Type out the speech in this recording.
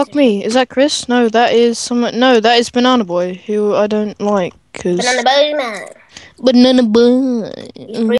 Fuck me. Is that Chris? No, that is someone. No, that is Banana Boy, who I don't like. Cause Banana boy man. Banana Boy.